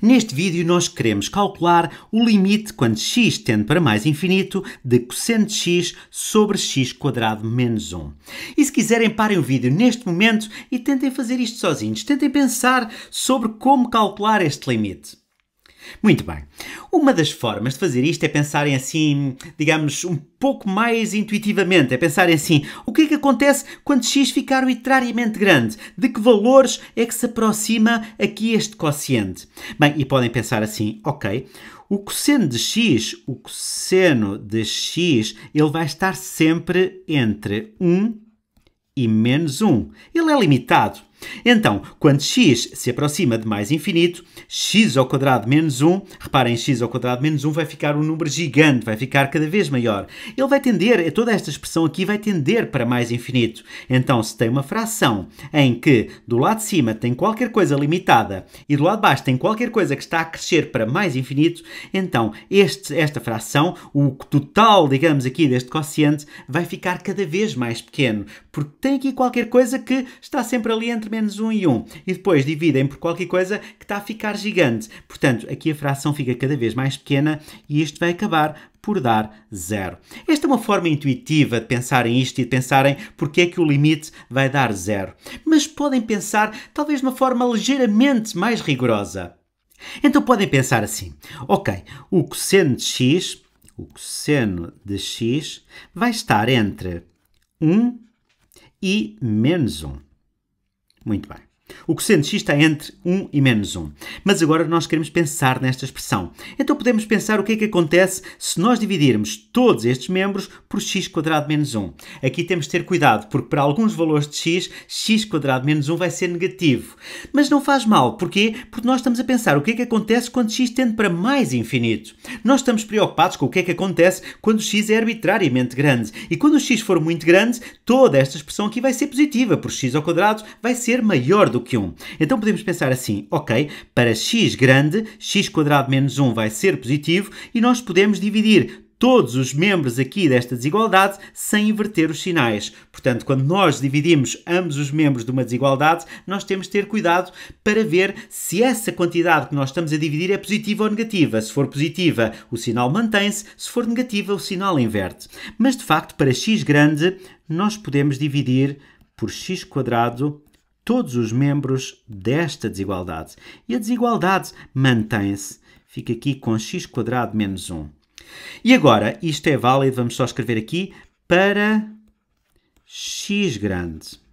Neste vídeo nós queremos calcular o limite quando x tende para mais infinito de cosseno de x sobre x quadrado menos 1. E se quiserem parem o vídeo neste momento e tentem fazer isto sozinhos. Tentem pensar sobre como calcular este limite. Muito bem. Uma das formas de fazer isto é pensarem assim, digamos, um pouco mais intuitivamente. É pensarem assim: o que é que acontece quando x ficar arbitrariamente grande? De que valores é que se aproxima aqui este quociente? Bem, e podem pensar assim: ok, o cosseno de x, o cosseno de x, ele vai estar sempre entre 1 e menos 1. Ele é limitado. Então, quando x se aproxima de mais infinito, x ao quadrado menos 1, reparem, x ao quadrado menos 1 vai ficar um número gigante, vai ficar cada vez maior. Ele vai tender, toda esta expressão aqui vai tender para mais infinito. Então, se tem uma fração em que do lado de cima tem qualquer coisa limitada e do lado de baixo tem qualquer coisa que está a crescer para mais infinito, então este, esta fração, o total, digamos aqui, deste quociente, vai ficar cada vez mais pequeno, porque tem aqui qualquer coisa que está sempre ali entre menos 1 e 1. E depois dividem por qualquer coisa que está a ficar gigante. Portanto, aqui a fração fica cada vez mais pequena e isto vai acabar por dar zero. Esta é uma forma intuitiva de pensarem isto e de pensarem porque é que o limite vai dar zero. Mas podem pensar talvez de uma forma ligeiramente mais rigorosa. Então podem pensar assim: ok, o cosseno de x, o cosseno de x vai estar entre 1 e menos 1. Muito bem. O cosseno de x está entre 1 e menos 1. Mas agora nós queremos pensar nesta expressão. Então podemos pensar o que é que acontece se nós dividirmos todos estes membros por x quadrado menos 1. Aqui temos de ter cuidado, porque para alguns valores de x, x quadrado menos 1 vai ser negativo. Mas não faz mal. Porquê? Porque nós estamos a pensar o que é que acontece quando x tende para mais infinito. Nós estamos preocupados com o que é que acontece quando x é arbitrariamente grande. E quando o x for muito grande, toda esta expressão aqui vai ser positiva, porque x ao quadrado vai ser maior do que 1. Então podemos pensar assim, ok, para x grande, x quadrado menos 1 vai ser positivo e nós podemos dividir todos os membros aqui desta desigualdade sem inverter os sinais. Portanto, quando nós dividimos ambos os membros de uma desigualdade, nós temos de ter cuidado para ver se essa quantidade que nós estamos a dividir é positiva ou negativa. Se for positiva, o sinal mantém-se, se for negativa, o sinal inverte. Mas, de facto, para x grande, nós podemos dividir por x quadrado todos os membros desta desigualdade. E a desigualdade mantém-se. Fica aqui com x quadrado menos 1. E agora, isto é válido, vamos só escrever aqui, para x grande.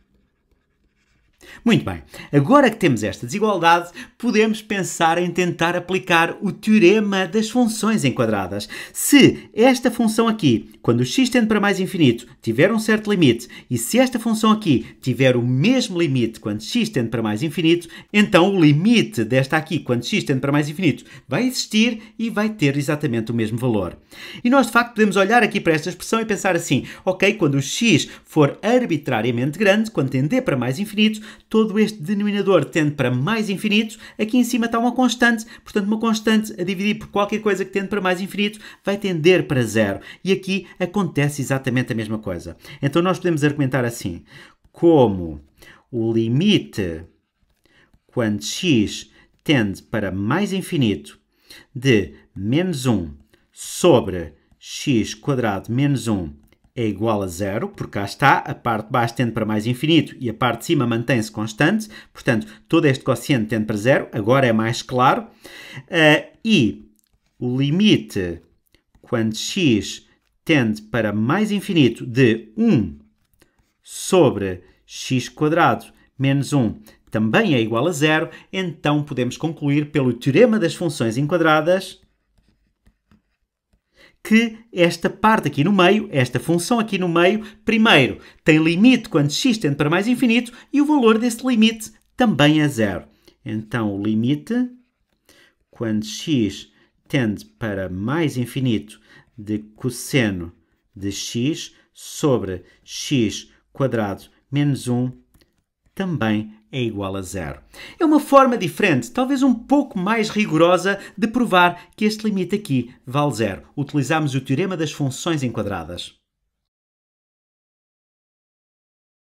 Muito bem, agora que temos esta desigualdade, podemos pensar em tentar aplicar o teorema das funções enquadradas. Se esta função aqui, quando x tende para mais infinito, tiver um certo limite, e se esta função aqui tiver o mesmo limite quando x tende para mais infinito, então o limite desta aqui, quando x tende para mais infinito, vai existir e vai ter exatamente o mesmo valor. E nós, de facto, podemos olhar aqui para esta expressão e pensar assim, ok, quando o x for arbitrariamente grande, quando tender para mais infinito, todo este denominador tende para mais infinito, aqui em cima está uma constante, portanto uma constante a dividir por qualquer coisa que tende para mais infinito vai tender para zero. E aqui acontece exatamente a mesma coisa. Então nós podemos argumentar assim, como o limite quando x tende para mais infinito de menos 1 sobre x quadrado menos 1 é igual a zero, porque cá está, a parte de baixo tende para mais infinito e a parte de cima mantém-se constante, portanto, todo este quociente tende para zero, agora é mais claro. Uh, e o limite, quando x tende para mais infinito de 1 sobre x quadrado menos 1 também é igual a zero, então podemos concluir pelo teorema das funções enquadradas que esta parte aqui no meio, esta função aqui no meio, primeiro tem limite quando x tende para mais infinito e o valor desse limite também é zero. Então, o limite quando x tende para mais infinito de cosseno de x sobre x quadrado menos 1 também é igual a zero. É uma forma diferente, talvez um pouco mais rigorosa, de provar que este limite aqui vale zero. Utilizamos o teorema das funções enquadradas.